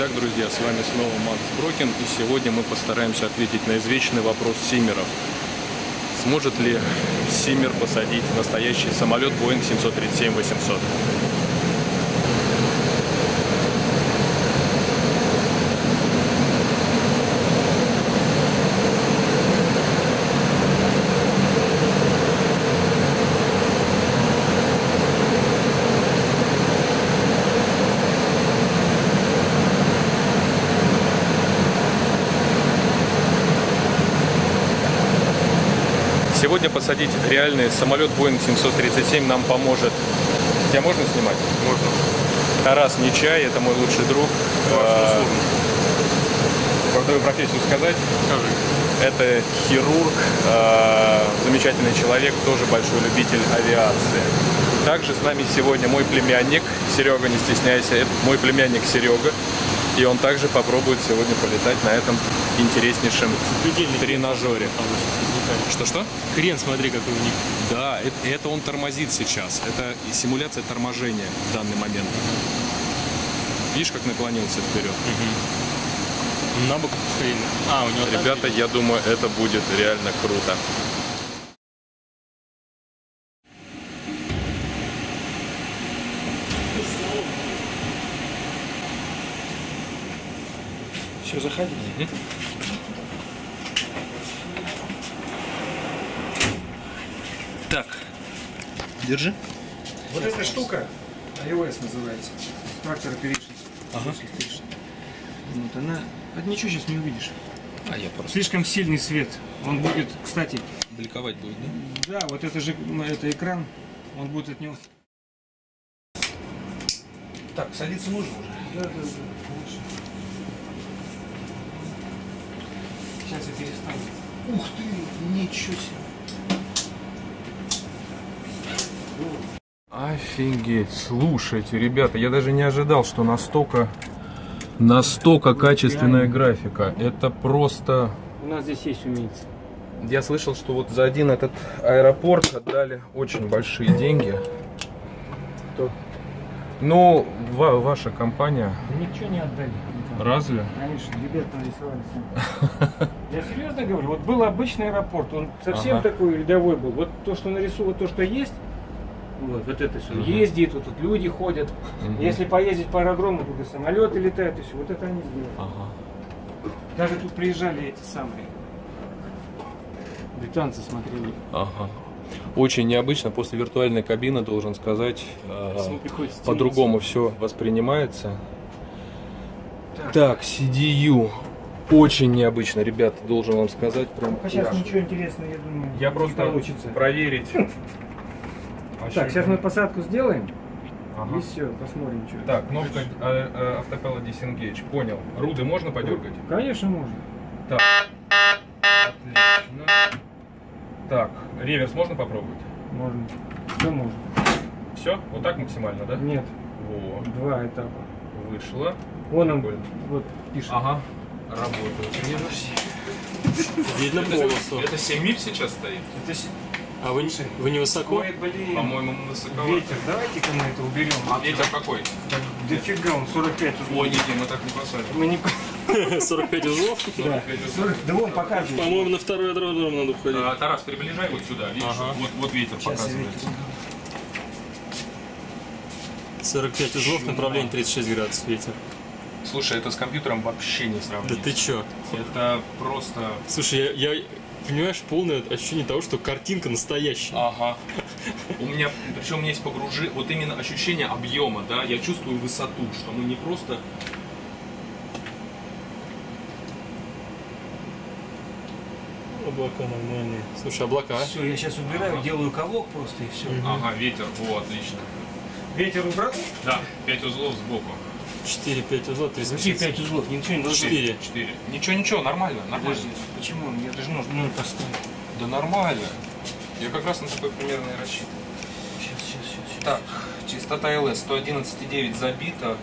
Итак, друзья, с вами снова Макс Брокин, и сегодня мы постараемся ответить на извечный вопрос Симмеров. Сможет ли Симмер посадить настоящий самолет Boeing 737-800? Сегодня посадить реальный самолет Boeing 737 нам поможет. Тебя можно снимать? Можно. Тарас Нечай, это мой лучший друг. А, Про твою профессию сказать? Скажи. Это хирург, а, замечательный человек, тоже большой любитель авиации. Также с нами сегодня мой племянник, Серега, не стесняйся, это мой племянник Серега. И он также попробует сегодня полетать на этом интереснейшем тренажере. Что-что? Хрен, смотри, какой у них. Да, это, это он тормозит сейчас. Это и симуляция торможения в данный момент. Видишь, как наклонился вперед? На бок хрен. А, у него там Ребята, я думаю, это будет реально круто. Все, заходите. Так, держи. Вот эта штука, iOS называется, трактор Operation. Ага. Вот она, от ничего сейчас не увидишь. А я просто Слишком сильный свет. Он будет, кстати, бликовать будет, да? да, вот это же, м, это экран, он будет от него. Так, садиться нужно уже. Да, да, да, лучше. Сейчас я перестану. Ух ты, ничего себе. Офигеть, слушайте, ребята, я даже не ожидал, что настолько, настолько качественная графика. Это просто... У нас здесь есть умельцы. Я слышал, что вот за один этот аэропорт отдали очень большие деньги. Кто? Ну, ва- ваша компания. Ничего не отдали. Разве? Конечно, ребята нарисовали. Я серьезно говорю, вот был обычный аэропорт, он совсем Ага. такой рядовой был. Вот то, что нарисовано, то, что есть, вот, вот это все Мгм. ездит, вот тут люди ходят. Мгм. Если поездить по аэродрому, тут и самолеты летают, и все. Вот это они сделали. Ага. Даже тут приезжали эти самые британцы смотрели. Ага. Очень необычно. После виртуальной кабины, должен сказать, э, по-другому все воспринимается. Так, CDU. Очень необычно, ребята, должен вам сказать. Прям А сейчас ничего интересного, я думаю, Я не просто получится. проверить. Так, сейчас мы посадку сделаем, Ага. и все, посмотрим, что. Так, кнопка э, автопила Disengage. Понял. Руды можно подергать? Конечно, можно. Так. Отлично. Так, реверс можно попробовать? Можно. Все можно. Все? Вот так максимально, да? Нет, Во, два этапа. вышло. Вон он, Прикольно. вот, пишет. Ага. Работает. Видно полосу. Это 7 миль сейчас стоит? Это А вы, вы не высоко? Ой, блин. По-моему, высоковато. Ветер, давайте-ка мы это уберем. А ветер какой? Так, дофига, он 45 узлов. Ой, нет, мы так не посадим. Мы не... 45 узлов? Да. 40... да вон показывает. По-моему, на второй аэродром надо входить. А, Тарас, приближай вот сюда, видишь? Ага. Вот, вот ветер Сейчас я показывается. ветер. 45 узлов, направление 36 градусов ветер. Слушай, это с компьютером вообще не Да сравнить. ты чё? Это просто... Слушай, я, я понимаешь, полное ощущение того, что картинка настоящая. Ага. У меня, причем у меня есть погружи, вот именно ощущение объема, да, я чувствую высоту, что мы не просто Облака нормальные. Слушай, облака. Все, я сейчас убираю, делаю ковок просто и все. Ага, ветер, во, отлично. Ветер убрал? Да, 5 узлов сбоку. 4-5 узлов, Какие 35. 5 узлов? Ничего не должно. Четыре. 4. Ничего, ничего, нормально, нормально. Подожди, почему? Я даже нож ну, поставить. Да нормально. Я как раз на такой примерно и рассчитывал. Сейчас, сейчас, сейчас. Так, частота ЛС 111,9 забита.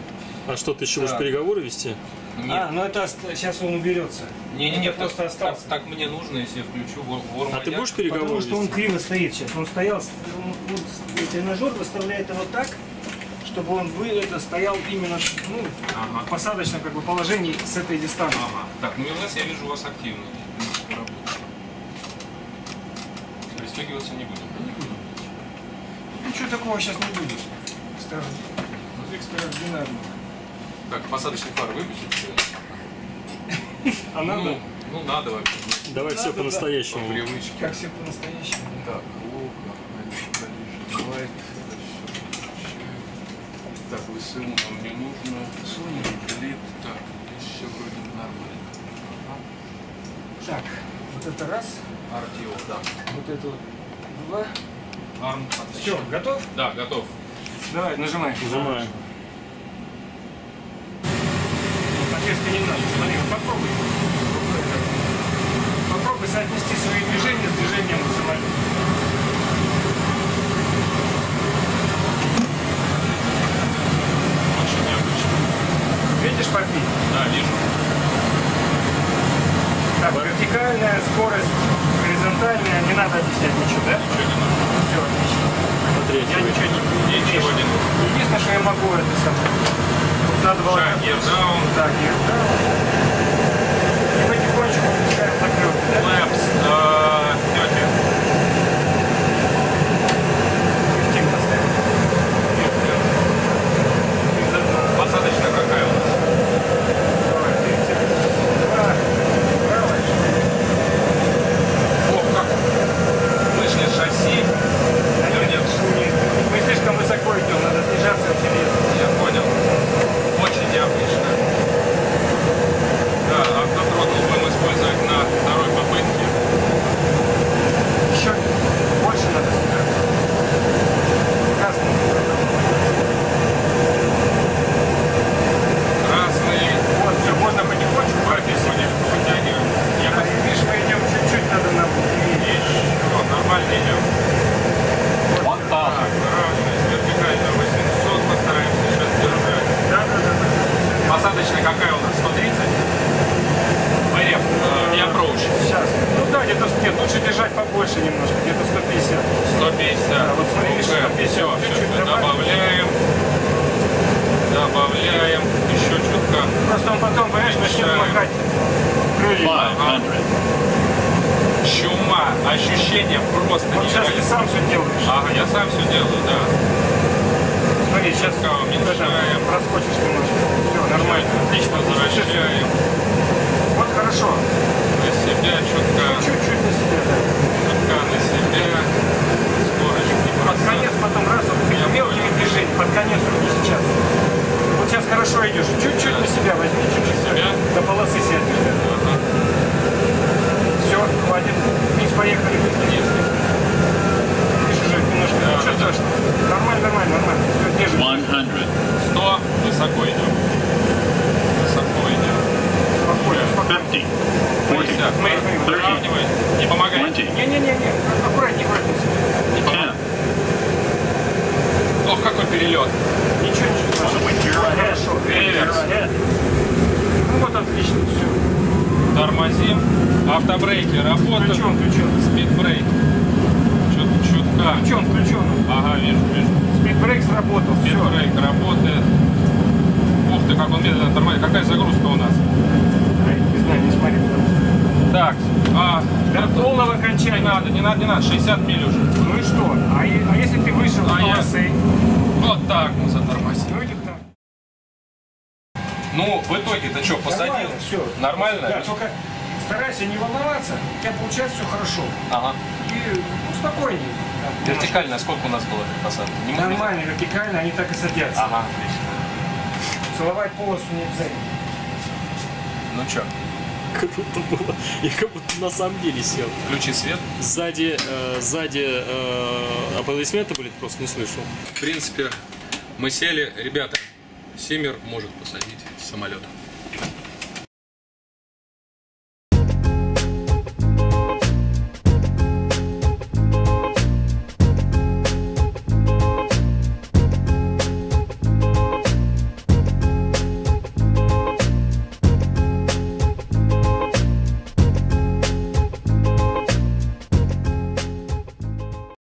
А что, ты еще будешь Да. переговоры вести? А, Нет, ну это сейчас он уберется. не-не-не, это просто так, остался. так, так мне нужно, если я включу вор- А ты будешь переговоры Потому что он вести? криво стоит сейчас. Он стоял, он- вот тренажер выставляет его так, чтобы он вы это стоял именно ну, Ага. в посадочном как бы, положении с этой дистанции. Ага. Так, ну МЛС я вижу у вас активный. Работает. Пристегиваться не будем. Ничего такого сейчас не будет. Скажем, экстраординарно. Так, посадочный фар выпустите? А надо, Ну, ну надо вообще. Давай все Надо, да. По по-настоящему. привычке. как все по-настоящему. Так, Так, ВСУ нам не нужно. Sony, Elite. Так, здесь все вроде нормально. Так, вот это раз, Артио, да. вот это вот два. Арм. Все, готов? Да, готов. Давай, нажимай. Нажимаем. Отрезка не надо. Смотри, вот попробуй. Попробуй соотнести свои движения с движением самолета. Очень необычно. Видишь, попи? Да, вижу. Так, вертикальная скорость, горизонтальная, не надо объяснять ничего, да? Ничего не нужно. Все, отлично. Смотри, Я ничего не Ничего не нужно. Единственное, что я могу, это самое. Тут надо было... Шаг, down. Так, gear down. И потихонечку пускаем закрылки, да? Лэпс. Тети. Эффективно ставим. Посадочная какая у нас? Давай, 32. Правая. Ох, как вышли с шасси. Вернее, Мы слишком высоко идем, надо снижаться очень резко. Я понял. Очень необычно. Да, автотротл будем использовать на второй попытке. Еще больше надо снижаться. Красный. Красный. Вот, все, можно потихонечку Братья сегодня подтягиваем. Я А, Видишь, мы идем чуть-чуть, надо нам Еще нормально идем. Вот так. Так, выравниваясь вертикально 800, постараемся сейчас держать. Да, да, да. да. Посадочная какая у нас? 130? ВРФ, э, не approach. Сейчас. Ну да, где-то нет, держать побольше немножко, где-то 150. 150. вот смотри, видишь, 150. Все, Чуть-чуть добавляем. Добавляем. Еще чутка. Просто он потом, понимаешь, начнет махать. Чума. Ощущение просто Вот сейчас ты сам все делаешь. Ага, я сам все делаю, да. Смотри, сейчас уменьшаем. проскочишь немножко. Все, нормально. Отлично возвращаем. Вот хорошо. На себя чутка. Чуть-чуть на себя, да. Чутка на себя. Скорость не Под конец бросать. потом раз, вот такими мелкими движениями, под конец не сейчас. Вот сейчас хорошо идешь. Чуть-чуть на себя возьми, чуть-чуть. себя? До полосы сядешь. да. Ага. Все, хватит. Вниз поехали. Вниз, вниз, немножко. Да, Ничего да. страшного. Нормально, нормально, нормально. Все, держи. 100. 100. Высоко идем. Высоко идем. Спокойно, спокойно. 50. 50. Смотри, смотри, Выравнивай. Не помогай. 20. Не-не-не, аккуратнее, аккуратнее. Не помогай. 10. Ох, какой перелет. Ничего, ничего страшного. Хорошо. Реверс. Ну вот отлично, все. Тормозим. Автобрейки работают. Включен, включен. Спидбрейк. Чут- Чутка. Включен, включен. Ага, вижу, вижу. Спидбрейк сработал. Спидбрейк работает. Ух ты, как он медленно тормозит. Какая загрузка у нас? Не знаю, не смотри. пожалуйста. Так, а, До полного не окончания. надо, не надо, не надо, 60 миль уже. Ну и что? А, а если ты вышел А я- полосы? Вот так мы затормозим. Ну или так. Ну, в итоге-то что, посадил? Нормально, все. Нормально? Да, только старайся не волноваться, у тебя получается все хорошо. Ага. И ну, спокойнее. Вертикально сколько у нас было этой посадки? Не? Нормально, вертикально, они так и садятся. Ага, отлично. Целовать полосу не обязательно. Ну что, Круто было. Я как будто на самом деле сел. включи свет. Сзади, э, сзади э, аплодисменты были, ты просто не слышал. В принципе, мы сели. Ребята, Симмер может посадить самолет.